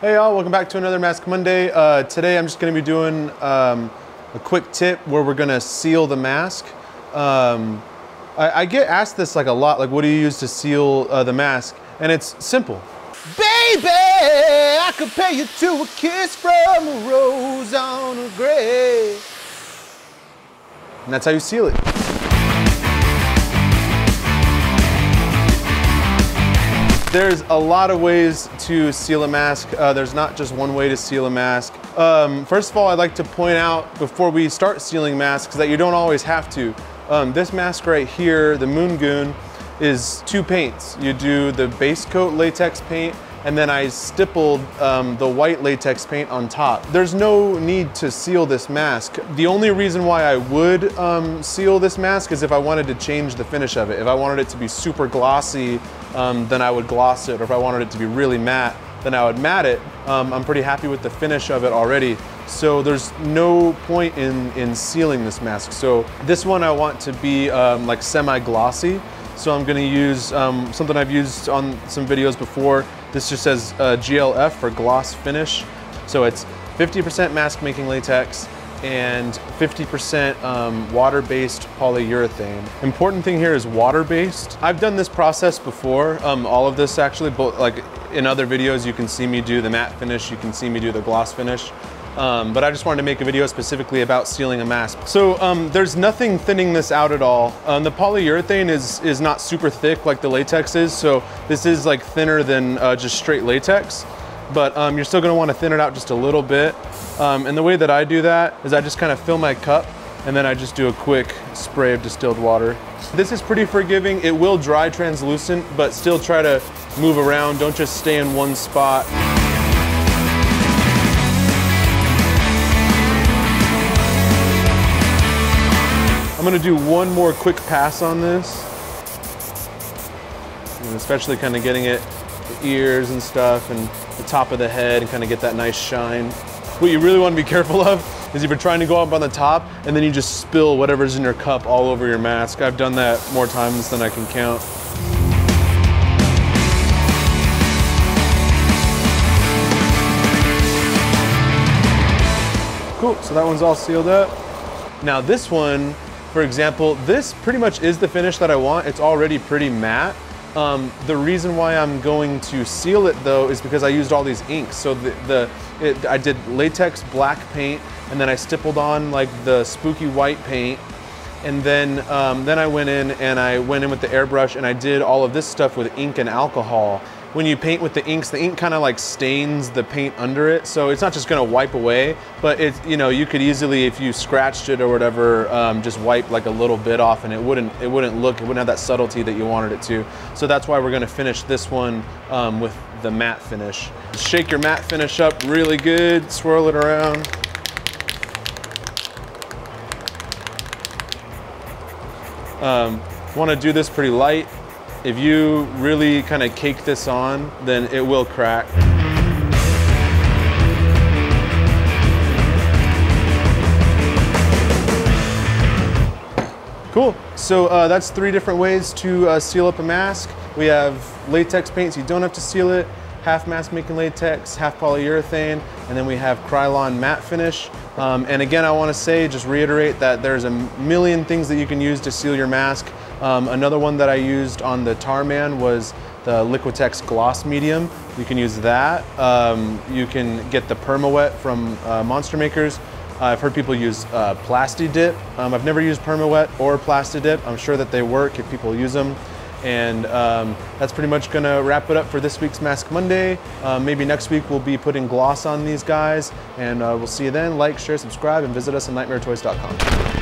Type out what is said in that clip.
Hey y'all, welcome back to another Mask Monday. Uh, today I'm just gonna be doing um, a quick tip where we're gonna seal the mask. Um, I, I, get asked this like a lot, like what do you use to seal uh, the mask? And it's simple. Baby, I could pay you to a kiss from a rose on a grave. And that's how you seal it. There's a lot of ways to seal a mask. Uh, there's not just one way to seal a mask. Um, first of all, I'd like to point out before we start sealing masks that you don't always have to. Um, this mask right here, the Moon Goon, is two paints. You do the base coat latex paint and then I stippled um, the white latex paint on top. There's no need to seal this mask. The only reason why I would um, seal this mask is if I wanted to change the finish of it. If I wanted it to be super glossy, um, then I would gloss it, or if I wanted it to be really matte, then I would matte it. Um, I'm pretty happy with the finish of it already. So there's no point in, in sealing this mask. So this one I want to be um, like semi-glossy. So I'm gonna use um, something I've used on some videos before. This just says uh, GLF for gloss finish. So it's 50% mask making latex and 50% um, water-based polyurethane. Important thing here is water-based. I've done this process before, um, all of this actually, but like in other videos you can see me do the matte finish, you can see me do the gloss finish. Um, but I just wanted to make a video specifically about sealing a mask. So um, there's nothing thinning this out at all. Um, the polyurethane is, is not super thick like the latex is, so this is like thinner than uh, just straight latex, but um, you're still gonna wanna thin it out just a little bit. Um, and the way that I do that is I just kind of fill my cup and then I just do a quick spray of distilled water. This is pretty forgiving. It will dry translucent, but still try to move around. Don't just stay in one spot. I'm gonna do one more quick pass on this. And especially kind of getting it the ears and stuff and the top of the head and kind of get that nice shine. What you really want to be careful of is if you're trying to go up on the top and then you just spill whatever's in your cup all over your mask. I've done that more times than I can count. Cool, so that one's all sealed up. Now this one, for example, this pretty much is the finish that I want. It's already pretty matte. Um, the reason why I'm going to seal it though is because I used all these inks. So the, the it, I did latex black paint and then I stippled on like the spooky white paint. And then, um, then I went in and I went in with the airbrush and I did all of this stuff with ink and alcohol when you paint with the inks, the ink kind of like stains the paint under it. So it's not just gonna wipe away, but it's, you know, you could easily, if you scratched it or whatever, um, just wipe like a little bit off and it wouldn't, it wouldn't look, it wouldn't have that subtlety that you wanted it to. So that's why we're gonna finish this one um, with the matte finish. Shake your matte finish up really good, swirl it around. Um, want to do this pretty light if you really kind of cake this on, then it will crack. Cool, so uh, that's three different ways to uh, seal up a mask. We have latex paint, so you don't have to seal it, half mask making latex, half polyurethane, and then we have Krylon matte finish. Um, and again, I wanna say, just reiterate that there's a million things that you can use to seal your mask. Um, another one that I used on the Tarman was the Liquitex Gloss Medium. You can use that. Um, you can get the PermaWet from uh, Monster Makers. Uh, I've heard people use uh, Plasti Dip. Um, I've never used PermaWet or Plasti Dip. I'm sure that they work if people use them. And um, that's pretty much gonna wrap it up for this week's Mask Monday. Uh, maybe next week we'll be putting gloss on these guys. And uh, we'll see you then. Like, share, subscribe, and visit us at nightmaretoys.com.